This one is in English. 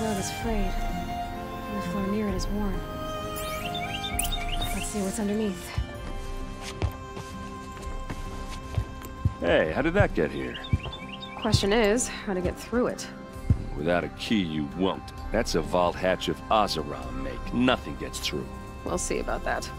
rug is frayed, and the floor near it is worn. Let's see what's underneath. Hey, how did that get here? Question is, how to get through it. Without a key, you won't. That's a vault hatch of Oseram make. Nothing gets through. We'll see about that.